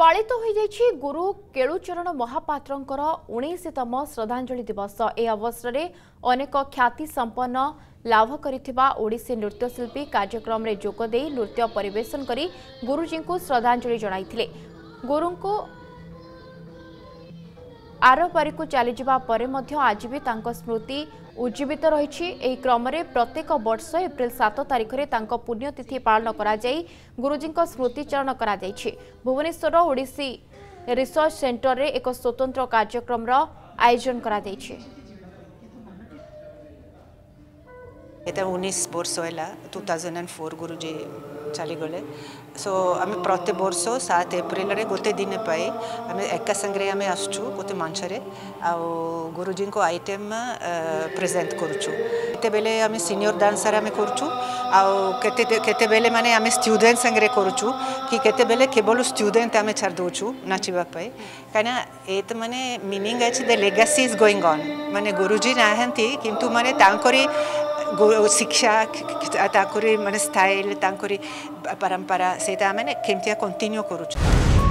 ପାଳିତ ହୋଇଯାଇଛି ଗୁରୁ କେଳୁଚରଣ ମହାପାତ୍ରଙ୍କର ଉଣେଇଶତମ ଶ୍ରଦ୍ଧାଞ୍ଜଳି ଦିବସ ଏ ଅବସରରେ ଅନେକ ଖ୍ୟାତି ସମ୍ପନ୍ନ ଲାଭ କରିଥିବା ଓଡ଼ିଶୀ ନୃତ୍ୟଶିଳ୍ପୀ କାର୍ଯ୍ୟକ୍ରମରେ ଯୋଗଦେଇ ନୃତ୍ୟ ପରିବେଷଣ କରି ଗୁରୁଜୀଙ୍କୁ ଶ୍ରଦ୍ଧାଞ୍ଜଳି ଜଣାଇଥିଲେ ଗୁରୁଙ୍କୁ ଆର ପାରିକୁ ଚାଲିଯିବା ପରେ ମଧ୍ୟ ଆଜି ବି ତାଙ୍କ ସ୍ମୃତି ଉଜ୍ଜୀବିତ ରହିଛି ଏହି କ୍ରମରେ ପ୍ରତ୍ୟେକ ବର୍ଷ ଏପ୍ରିଲ ସାତ ତାରିଖରେ ତାଙ୍କ ପୁଣ୍ୟତିଥି ପାଳନ କରାଯାଇ ଗୁରୁଜୀଙ୍କ ସ୍ମୃତିଚାରଣ କରାଯାଇଛି ଭୁବନେଶ୍ୱର ଓଡ଼ିଶୀ ରିସର୍ଚ୍ଚ ସେଣ୍ଟରରେ ଏକ ସ୍ୱତନ୍ତ୍ର କାର୍ଯ୍ୟକ୍ରମର ଆୟୋଜନ କରାଯାଇଛି এটা উনিশ বর্ষ হল টু থাউজেন্ড অ্যান্ড ফোর গুরুজি ଚାଲିଗଲେ ସୋ ଆମେ ପ୍ରତି ବର୍ଷ ସାତ ଏପ୍ରିଲରେ ଗୋଟେ ଦିନ ପାଇଁ ଆମେ ଏକା ସାଙ୍ଗରେ ଆମେ ଆସୁଛୁ ଗୋଟେ ମଞ୍ଚରେ ଆଉ ଗୁରୁଜୀଙ୍କ ଆଇଟମ୍ ପ୍ରେଜେଣ୍ଟ କରୁଛୁ କେତେବେଳେ ଆମେ ସିନିୟର ଡାନ୍ସର ଆମେ କରୁଛୁ ଆଉ କେତେ କେତେବେଳେ ମାନେ ଆମେ ଷ୍ଟୁଡେଣ୍ଟ ସାଙ୍ଗରେ କରୁଛୁ କି କେତେବେଳେ କେବଳ ଷ୍ଟୁଡେଣ୍ଟ ଆମେ ଛାଡ଼ି ଦେଉଛୁ ନାଚିବା ପାଇଁ କାହିଁକିନା ଏତ ମାନେ ମିନିଂ ଅଛି the legacy is going on ମାନେ ଗୁରୁଜୀ ନାହାନ୍ତି କିନ୍ତୁ ମାନେ ତାଙ୍କରି siksha ata kuri manas style parampara se ta mane kemtia continuo koruchu